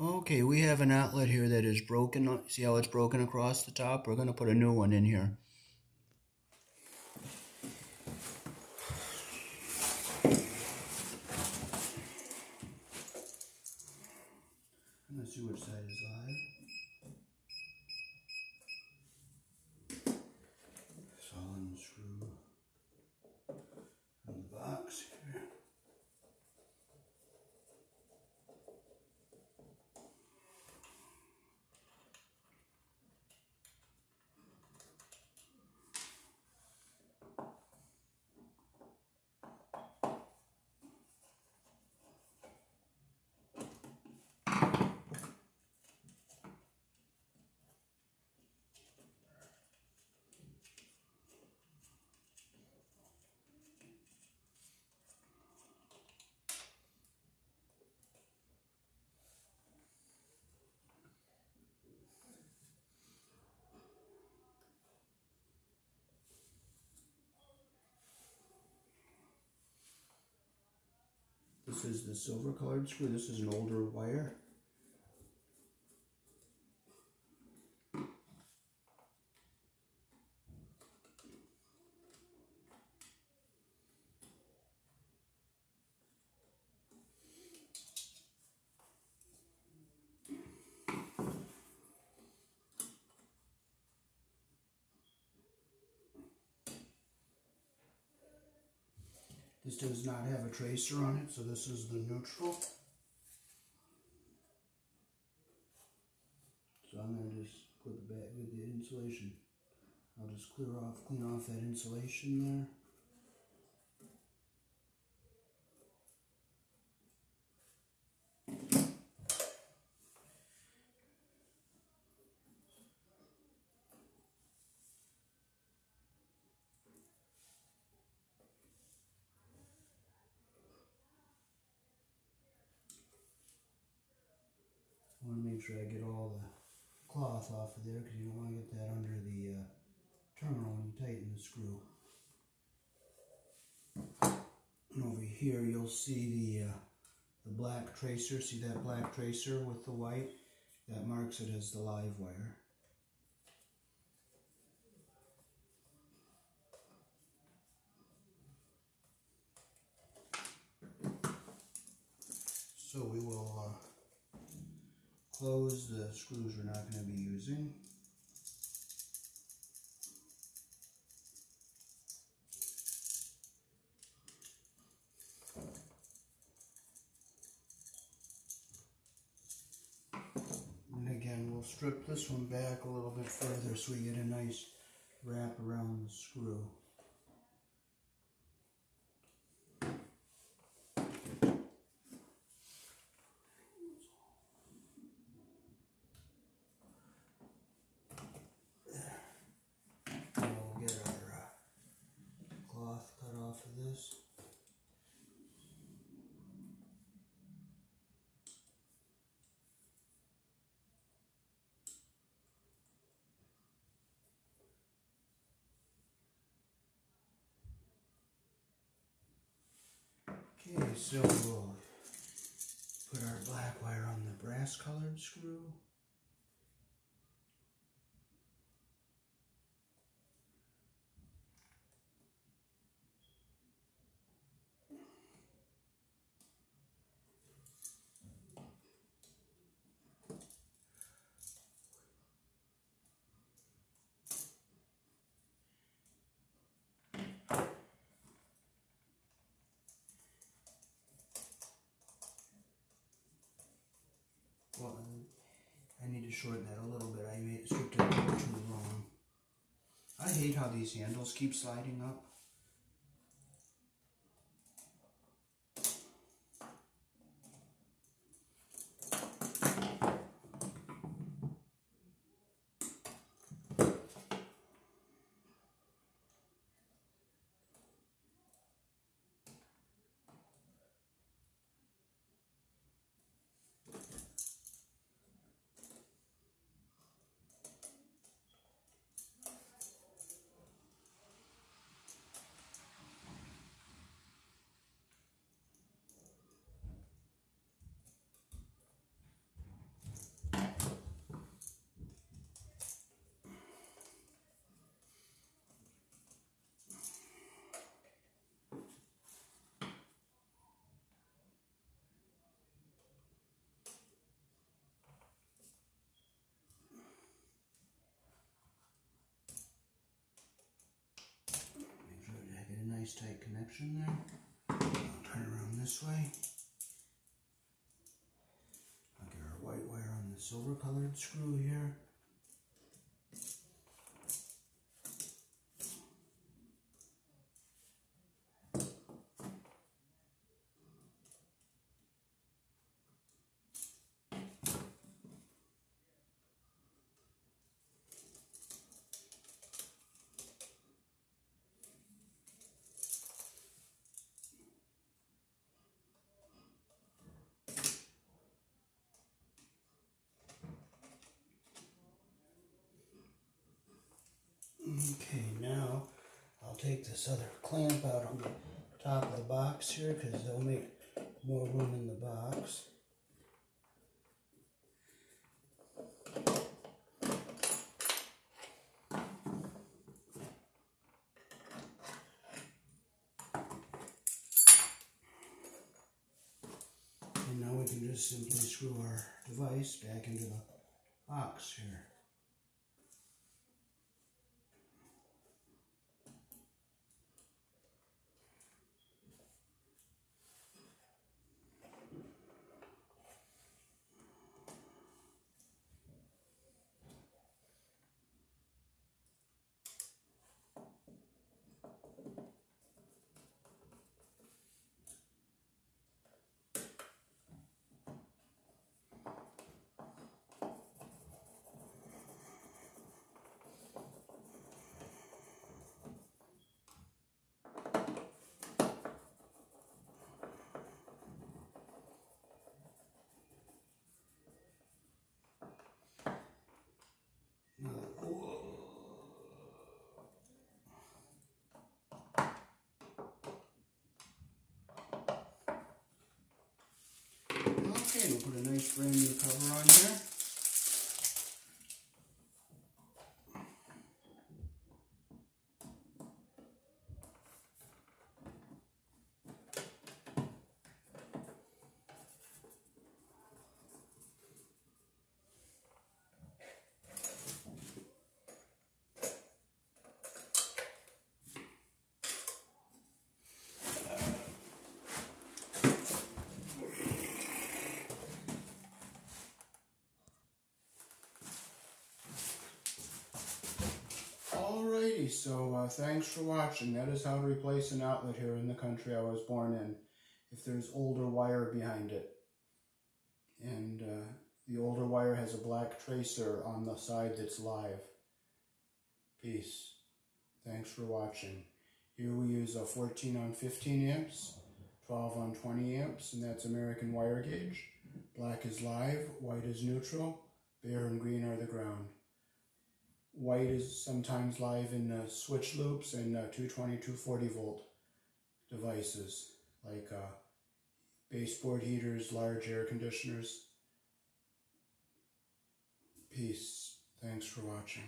Okay, we have an outlet here that is broken. See how it's broken across the top? We're going to put a new one in here. See which side is live. This is the silver colored screw. This is an older wire. This does not have a tracer on it, so this is the neutral. So I'm going to just put the back with the insulation. I'll just clear off, clean off that insulation there. Make sure I get all the cloth off of there because you don't want to get that under the uh, terminal when you tighten the screw. And over here you'll see the, uh, the black tracer. See that black tracer with the white? That marks it as the live wire. So we will close the screws we're not going to be using. And again, we'll strip this one back a little bit further so we get a nice wrap around the screw. Okay, so we'll put our black wire on the brass colored screw. Well, I need to shorten that a little bit. I made it too long. I hate how these handles keep sliding up. Nice tight connection there. I'll turn around this way. I'll get our white wire on the silver colored screw here. Okay, now I'll take this other clamp out on the top of the box here because they'll make more room in the box. And now we can just simply screw our device back into the box here. Okay, we'll put a nice brand new cover on here. Alrighty, so uh, thanks for watching. That is how to replace an outlet here in the country I was born in. If there's older wire behind it. And uh, the older wire has a black tracer on the side that's live. Peace. Thanks for watching. Here we use a 14 on 15 amps, 12 on 20 amps, and that's American wire gauge. Black is live, white is neutral, bare and green are the ground. White is sometimes live in uh, switch loops and uh, 220, 240 volt devices like uh, baseboard heaters, large air conditioners. Peace. Thanks for watching.